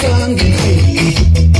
song and free.